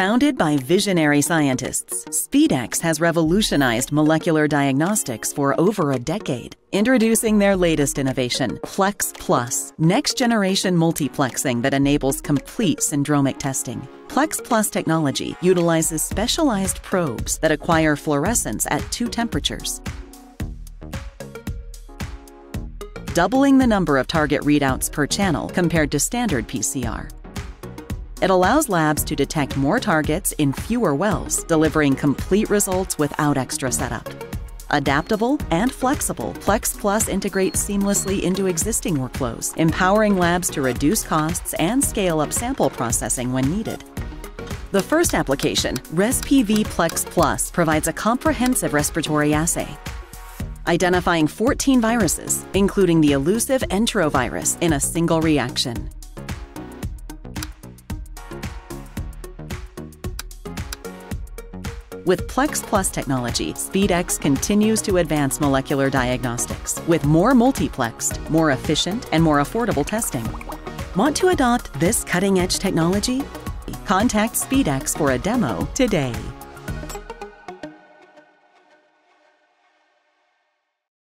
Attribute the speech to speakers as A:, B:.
A: Founded by visionary scientists, SpeeDx has revolutionized molecular diagnostics for over a decade. Introducing their latest innovation, PlexPlus, next generation multiplexing that enables complete syndromic testing. PlexPlus technology utilizes specialized probes that acquire fluorescence at two temperatures. Doubling the number of target readouts per channel compared to standard PCR. It allows labs to detect more targets in fewer wells, delivering complete results without extra setup. Adaptable and flexible, PlexPlus integrates seamlessly into existing workflows, empowering labs to reduce costs and scale up sample processing when needed. The first application, ResPV PlexPlus, provides a comprehensive respiratory assay, identifying 14 viruses, including the elusive enterovirus, in a single reaction. With PlexPlus technology, SpeeDx continues to advance molecular diagnostics with more multiplexed, more efficient, and more affordable testing. Want to adopt this cutting edge technology? Contact SpeeDx for a demo today.